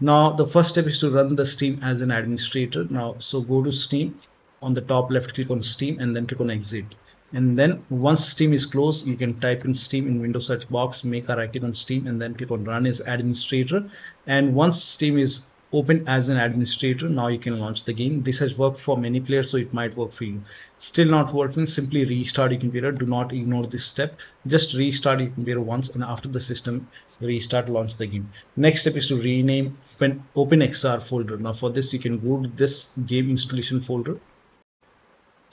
now the first step is to run the steam as an administrator. Now so go to steam. On the top left click on steam and then click on exit. And then once steam is closed you can type in steam in windows search box make a right click on steam and then click on run as administrator. And once steam is open as an administrator now you can launch the game. This has worked for many players so it might work for you. Still not working simply restart your computer. Do not ignore this step. Just restart your computer once and after the system restart launch the game. Next step is to rename open openxr folder. Now for this you can go to this game installation folder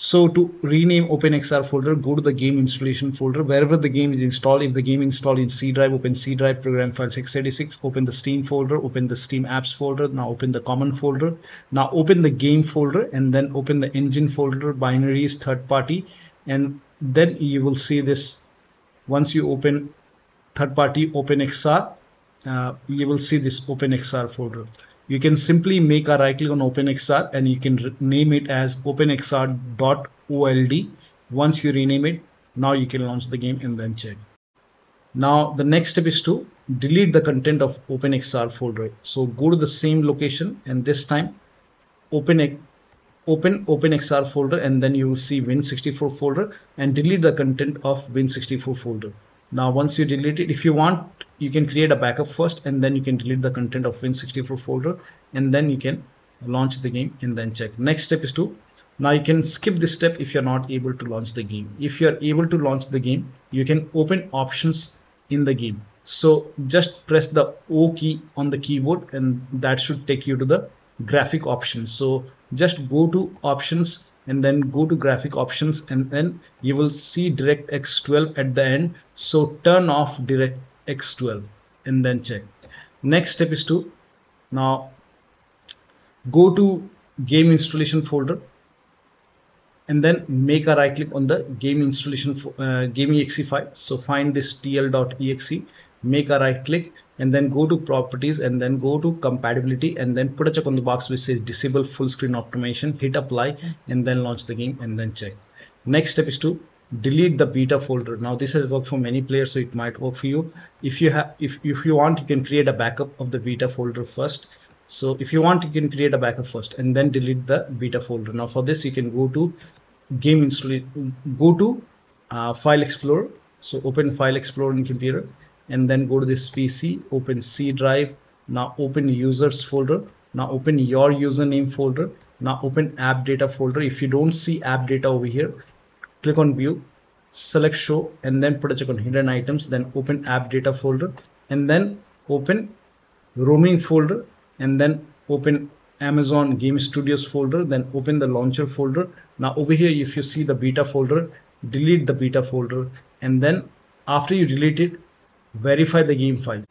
so to rename OpenXR folder, go to the game installation folder. Wherever the game is installed, if the game installed in C drive, open C drive program files x86, open the Steam folder, open the Steam apps folder, now open the common folder. Now open the game folder and then open the engine folder, binaries, third party, and then you will see this. Once you open third party OpenXR, uh, you will see this OpenXR folder you can simply make a right click on OpenXR and you can name it as openxr.old. Once you rename it, now you can launch the game and then check. Now the next step is to delete the content of OpenXR folder. So go to the same location and this time open open OpenXR folder and then you will see Win64 folder and delete the content of Win64 folder. Now once you delete it, if you want you can create a backup first and then you can delete the content of win64 folder and then you can launch the game and then check. Next step is to now you can skip this step if you're not able to launch the game. If you're able to launch the game you can open options in the game. So just press the o key on the keyboard and that should take you to the graphic options. So just go to options and then go to graphic options and then you will see directx 12 at the end. So turn off direct x12 and then check. Next step is to now go to game installation folder and then make a right click on the game installation uh, game exe file. So find this tl.exe make a right click and then go to properties and then go to compatibility and then put a check on the box which says disable full screen optimization hit apply and then launch the game and then check. Next step is to delete the beta folder. Now this has worked for many players so it might work for you. If you have if, if you want you can create a backup of the beta folder first. So if you want you can create a backup first and then delete the beta folder. Now for this you can go to game install go to uh, file explorer. So open file explorer in computer and then go to this pc open c drive. Now open users folder. Now open your username folder. Now open app data folder. If you don't see app data over here click on view select show and then put a check on hidden items then open app data folder and then open roaming folder and then open amazon game studios folder then open the launcher folder. Now over here if you see the beta folder delete the beta folder and then after you delete it verify the game files.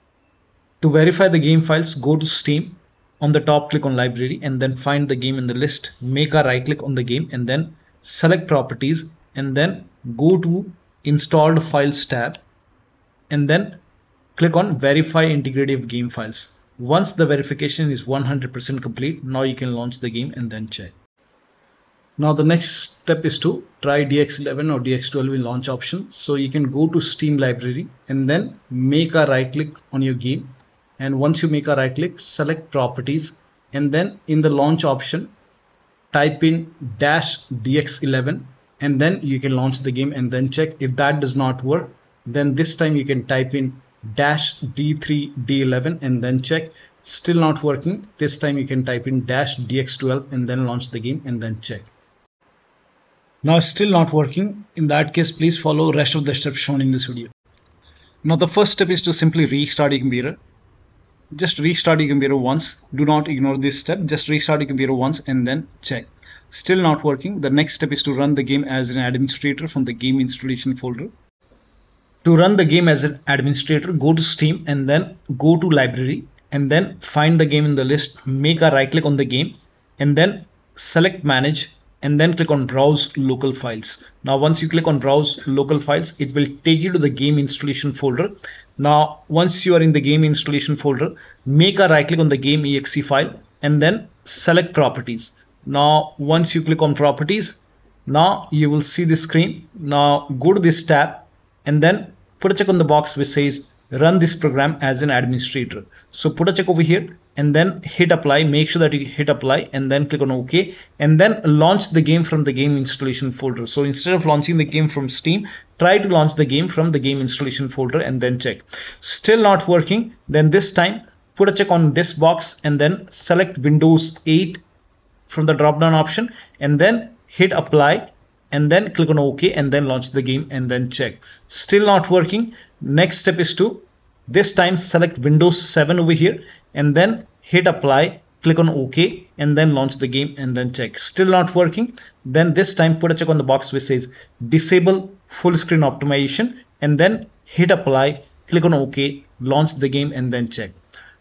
To verify the game files go to steam on the top click on library and then find the game in the list. Make a right click on the game and then select properties and then go to installed files tab and then click on verify integrity of game files. Once the verification is 100% complete now you can launch the game and then check now the next step is to try dx11 or dx12 in launch option. So you can go to steam library and then make a right click on your game. And once you make a right click select properties. And then in the launch option type in dash dx11 and then you can launch the game and then check. If that does not work then this time you can type in dash d3 d11 and then check. Still not working. This time you can type in dash dx12 and then launch the game and then check now still not working. In that case please follow rest of the steps shown in this video. Now the first step is to simply restart your computer just restart your computer once. Do not ignore this step. Just restart your computer once and then check. Still not working. The next step is to run the game as an administrator from the game installation folder. To run the game as an administrator go to steam and then go to library and then find the game in the list. Make a right click on the game and then select manage and then click on browse local files. Now once you click on browse local files it will take you to the game installation folder. Now once you are in the game installation folder make a right click on the game exe file and then select properties. Now once you click on properties now you will see the screen. Now go to this tab and then put a check on the box which says run this program as an administrator. So put a check over here and then hit apply. Make sure that you hit apply and then click on OK and then launch the game from the game installation folder. So instead of launching the game from Steam, try to launch the game from the game installation folder and then check. Still not working. Then this time put a check on this box and then select Windows 8 from the drop down option and then hit apply and then click on OK and then launch the game and then check. Still not working. Next step is to this time select Windows 7 over here and then hit apply click on OK and then launch the game and then check. Still not working. Then this time put a check on the box which says disable full screen optimization and then hit apply click on OK launch the game and then check.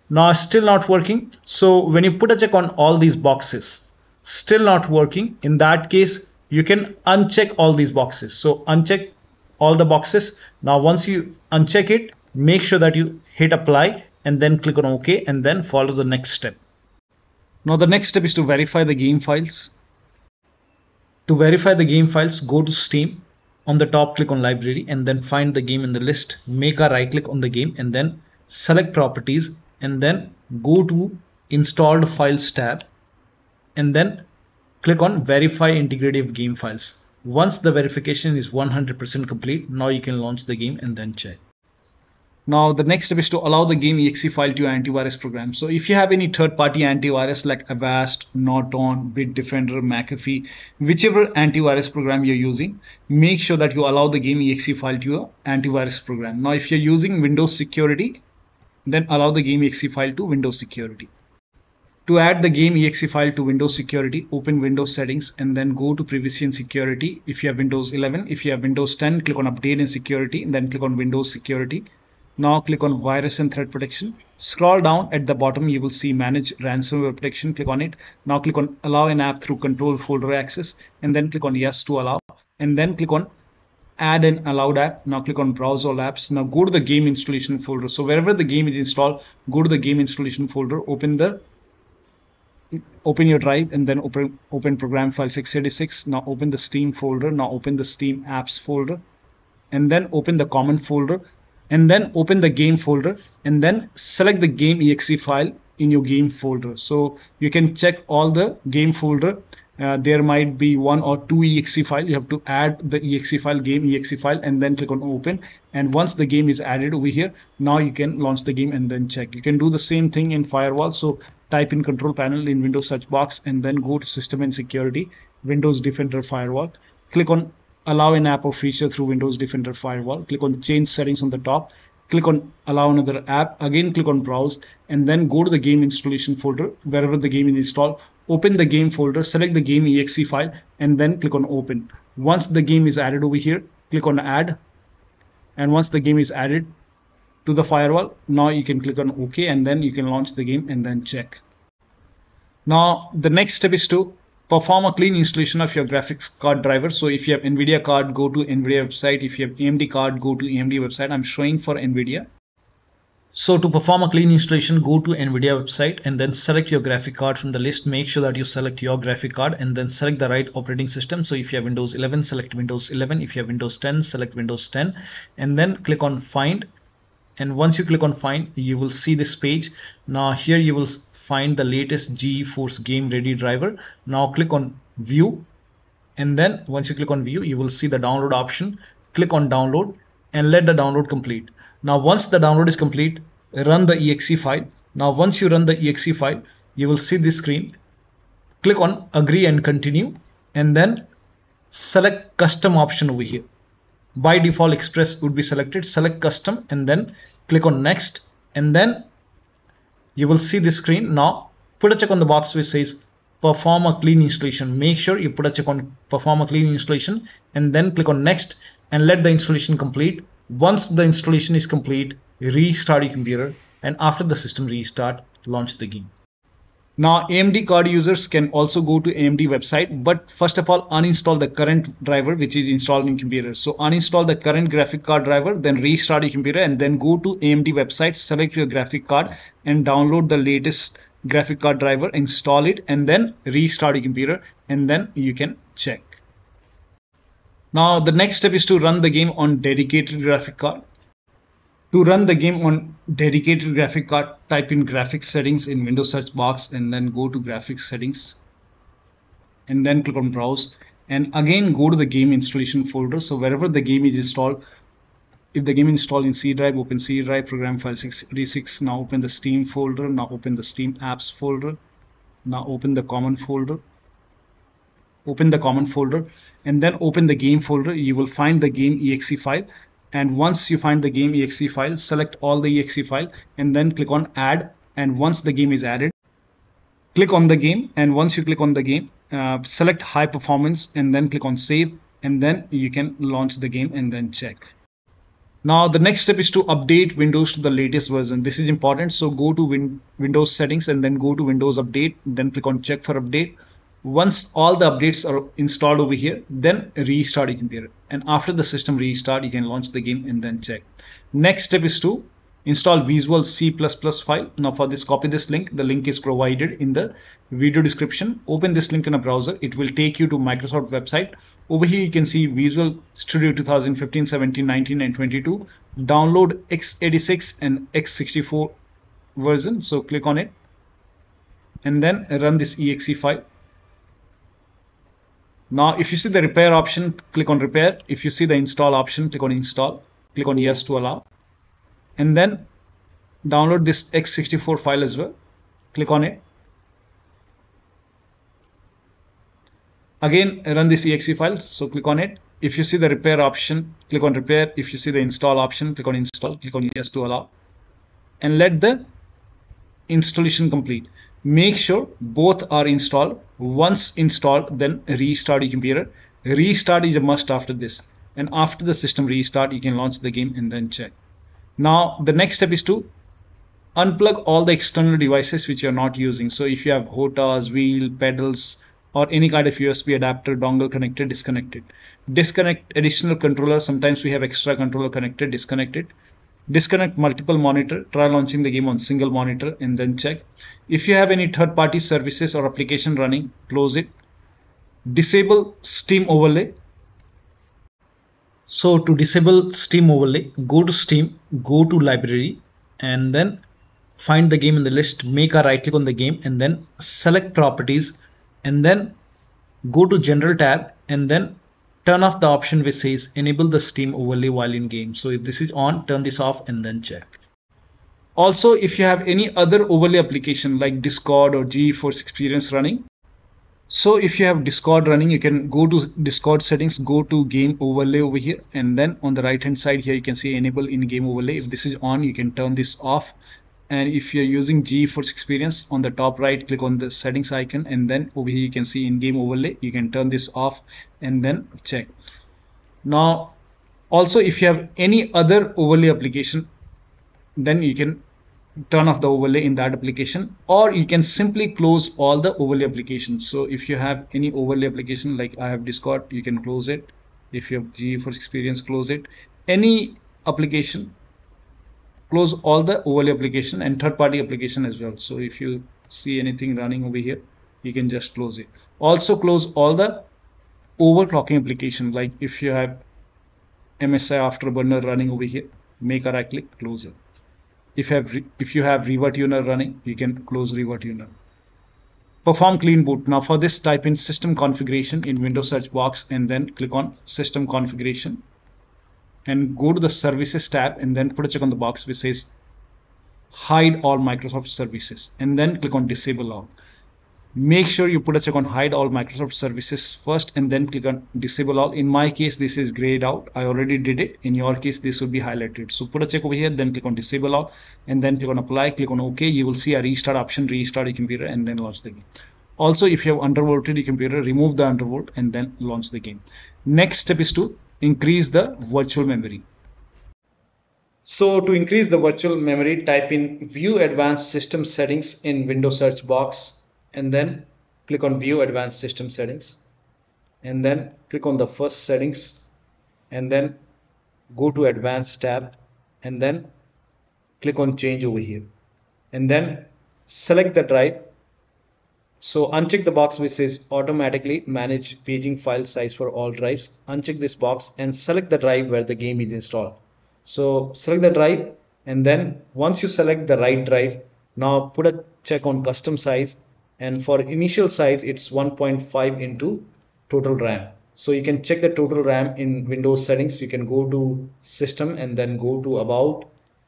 Now still not working. So when you put a check on all these boxes still not working. In that case you can uncheck all these boxes. So uncheck all the boxes. Now once you uncheck it make sure that you hit apply and then click on ok and then follow the next step. Now the next step is to verify the game files. To verify the game files go to steam. On the top click on library and then find the game in the list. Make a right click on the game and then select properties and then go to installed files tab and then click on verify integrity of game files. Once the verification is 100% complete, now you can launch the game and then check. Now the next step is to allow the game exe file to your antivirus program. So if you have any third-party antivirus like Avast, Norton, Bitdefender, McAfee, whichever antivirus program you're using, make sure that you allow the game exe file to your antivirus program. Now if you're using Windows Security, then allow the game exe file to Windows Security. To add the game exe file to Windows Security, open Windows Settings and then go to Privacy and Security. If you have Windows 11, if you have Windows 10, click on Update and Security and then click on Windows Security. Now click on Virus and Threat Protection. Scroll down at the bottom, you will see Manage Ransomware Protection. Click on it. Now click on Allow an app through Control Folder Access and then click on Yes to allow and then click on add an allowed app now click on browse all apps now go to the game installation folder so wherever the game is installed go to the game installation folder open the open your drive and then open open program file x86 now open the steam folder. Now open the steam apps folder. And then open the common folder. And then open the game folder. And then select the game exe file in your game folder. So you can check all the game folder. Uh, there might be one or two exe file. You have to add the exe file game exe file and then click on open. And once the game is added over here now you can launch the game and then check. You can do the same thing in firewall. So type in control panel in windows search box and then go to system and security windows defender firewall. Click on allow an app or feature through windows defender firewall. Click on change settings on the top. Click on allow another app. Again click on browse and then go to the game installation folder wherever the game is installed. Open the game folder select the game exe file and then click on open. Once the game is added over here click on add. And once the game is added to the firewall. Now you can click on ok and then you can launch the game and then check. Now the next step is to perform a clean installation of your graphics card driver. So if you have nvidia card go to nvidia website. If you have amd card go to amd website. I'm showing for nvidia. So to perform a clean installation go to nvidia website and then select your graphic card from the list. Make sure that you select your graphic card and then select the right operating system. So if you have windows 11 select windows 11 if you have windows 10 select windows 10 and then click on find and once you click on find you will see this page. Now here you will find the latest GeForce game ready driver. Now click on view. And then once you click on view you will see the download option. Click on download and let the download complete. Now once the download is complete run the exe file. Now once you run the exe file you will see this screen. Click on agree and continue. And then select custom option over here by default express would be selected. Select custom and then click on next. And then you will see this screen. Now put a check on the box which says perform a clean installation. Make sure you put a check on perform a clean installation and then click on next and let the installation complete. Once the installation is complete restart your computer and after the system restart launch the game now AMD card users can also go to AMD website but first of all uninstall the current driver which is installed in computer. So uninstall the current graphic card driver then restart your computer and then go to AMD website select your graphic card and download the latest graphic card driver install it and then restart your computer and then you can check. Now the next step is to run the game on dedicated graphic card. To run the game on dedicated graphic card, type in graphics settings in Windows search box and then go to graphics settings and then click on browse and again go to the game installation folder. So wherever the game is installed, if the game installed in C drive, open C drive, program file 66, now open the Steam folder, now open the Steam apps folder, now open the common folder, open the common folder and then open the game folder. You will find the game exe file and once you find the game exe file select all the exe file and then click on add. And once the game is added click on the game. And once you click on the game uh, select high performance and then click on save. And then you can launch the game and then check. Now the next step is to update windows to the latest version. This is important. So go to win windows settings and then go to windows update. Then click on check for update once all the updates are installed over here then restart your computer and after the system restart you can launch the game and then check. Next step is to install visual c++ file. Now for this copy this link. The link is provided in the video description. Open this link in a browser. It will take you to microsoft website. Over here you can see visual studio 2015 17 19 and 22 download x86 and x64 version. So click on it. And then run this exe file now, if you see the repair option, click on repair. If you see the install option, click on install. Click on yes to allow. And then download this x64 file as well. Click on it. Again, run this exe file. So click on it. If you see the repair option, click on repair. If you see the install option, click on install. Click on yes to allow. And let the installation complete make sure both are installed. Once installed then restart your computer. Restart is a must after this. And after the system restart you can launch the game and then check. Now the next step is to unplug all the external devices which you're not using. So if you have hotas wheel pedals or any kind of USB adapter dongle connected disconnected. Disconnect additional controller sometimes we have extra controller connected disconnected disconnect multiple monitor try launching the game on single monitor and then check. If you have any third-party services or application running close it. Disable steam overlay. So to disable steam overlay go to steam go to library and then find the game in the list make a right click on the game and then select properties and then go to general tab and then turn off the option which says enable the steam overlay while in game. So if this is on turn this off and then check. Also if you have any other overlay application like discord or geforce experience running so if you have discord running you can go to discord settings go to game overlay over here and then on the right hand side here you can see enable in game overlay. If this is on you can turn this off and if you're using GeForce Experience on the top right click on the settings icon and then over here you can see in-game overlay. You can turn this off and then check. Now also if you have any other overlay application then you can turn off the overlay in that application or you can simply close all the overlay applications. So if you have any overlay application like I have Discord you can close it. If you have GeForce Experience close it. Any application close all the overlay application and third-party application as well. So if you see anything running over here you can just close it. Also close all the overclocking application. Like if you have MSI Afterburner running over here make a right click close it. If you have if you have RivaTuner running you can close RivaTuner perform clean boot. Now for this type in system configuration in Windows search box and then click on system configuration and go to the services tab and then put a check on the box which says hide all Microsoft services and then click on disable all. Make sure you put a check on hide all Microsoft services first and then click on disable all. In my case, this is grayed out. I already did it. In your case, this will be highlighted. So put a check over here, then click on disable all and then click on apply, click on OK. You will see a restart option, restart your computer and then launch the game. Also, if you have undervolted your computer, remove the undervolt and then launch the game. Next step is to increase the virtual memory. So to increase the virtual memory, type in view advanced system settings in Windows search box and then click on view advanced system settings and then click on the first settings and then go to advanced tab and then click on change over here and then select the drive so uncheck the box which says automatically manage paging file size for all drives. Uncheck this box and select the drive where the game is installed. So select the drive and then once you select the right drive now put a check on custom size and for initial size it's 1.5 into total RAM so you can check the total RAM in Windows settings you can go to system and then go to about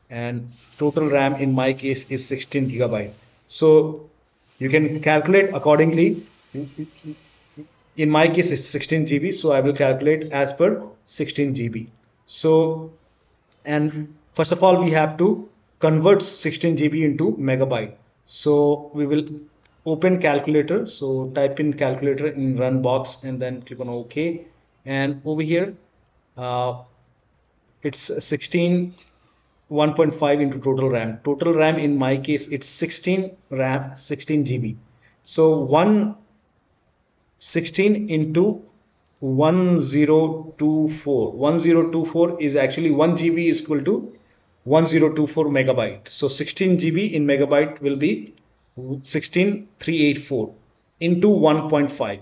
and total RAM in my case is 16 gigabyte so you can calculate accordingly. In my case it's 16 GB so I will calculate as per 16 GB so and first of all we have to convert 16 GB into megabyte. So we will open calculator. So type in calculator in run box and then click on ok. And over here uh, it's 16 1.5 into total RAM. Total RAM in my case it's 16 RAM 16 GB. So 1 16 into 1024 1024 is actually 1 GB is equal to 1024 megabyte. So 16 GB in megabyte will be 16384 into 1.5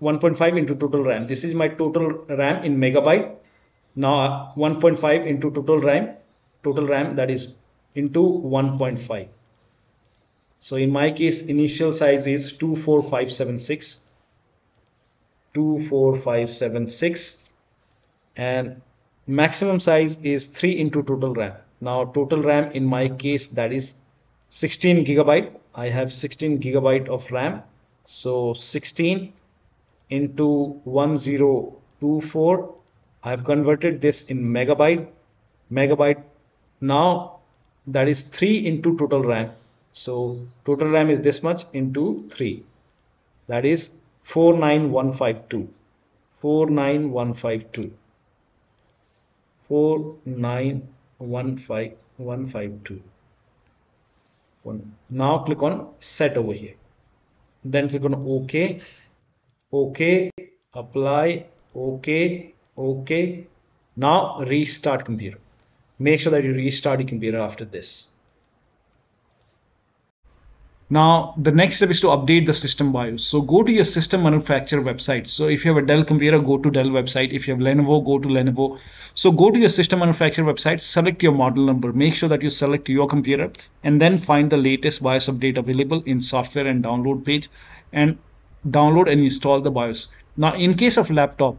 1.5 into total RAM. This is my total RAM in megabyte. Now 1.5 into total RAM total RAM that is into 1.5 so in my case initial size is 24576 24576 and maximum size is 3 into total RAM. Now total RAM in my case that is 16 gigabyte. I have 16 gigabyte of RAM. So 16 into 1024 I have converted this in megabyte. Megabyte now that is 3 into total RAM. So total RAM is this much into 3 that is 49152 49152 4915 now click on set over here. Then click on ok. Ok. Apply. Ok. Ok. Now restart computer make sure that you restart your computer after this now, the next step is to update the system BIOS. So go to your system manufacturer website. So if you have a Dell computer, go to Dell website. If you have Lenovo, go to Lenovo. So go to your system manufacturer website, select your model number, make sure that you select your computer and then find the latest BIOS update available in software and download page and download and install the BIOS. Now, in case of laptop,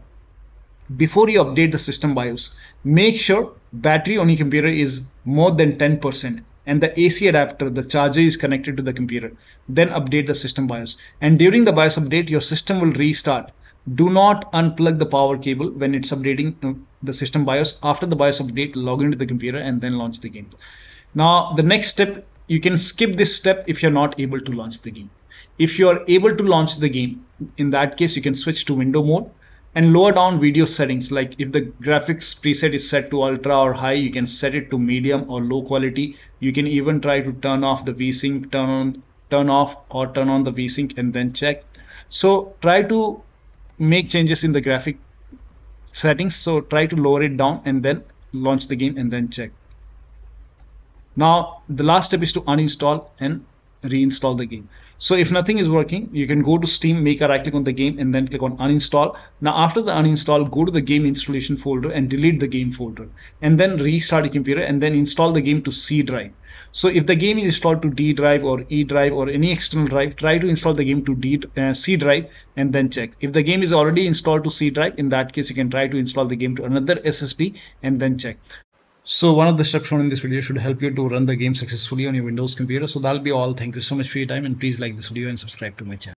before you update the system BIOS, make sure battery on your computer is more than 10% and the AC adapter, the charger is connected to the computer. Then update the system BIOS. And during the BIOS update, your system will restart. Do not unplug the power cable when it's updating uh, the system BIOS. After the BIOS update, log into the computer and then launch the game. Now, the next step, you can skip this step if you're not able to launch the game. If you're able to launch the game, in that case, you can switch to window mode and lower down video settings. Like if the graphics preset is set to ultra or high you can set it to medium or low quality. You can even try to turn off the vsync turn on turn off or turn on the vsync and then check. So try to make changes in the graphic settings. So try to lower it down and then launch the game and then check. Now the last step is to uninstall and reinstall the game. So if nothing is working, you can go to Steam, make a right click on the game and then click on uninstall. Now after the uninstall, go to the game installation folder and delete the game folder and then restart your computer and then install the game to C drive. So if the game is installed to D drive or E drive or any external drive, try to install the game to D, uh, C drive and then check. If the game is already installed to C drive, in that case, you can try to install the game to another SSD and then check. So one of the steps shown in this video should help you to run the game successfully on your Windows computer. So that'll be all. Thank you so much for your time and please like this video and subscribe to my channel.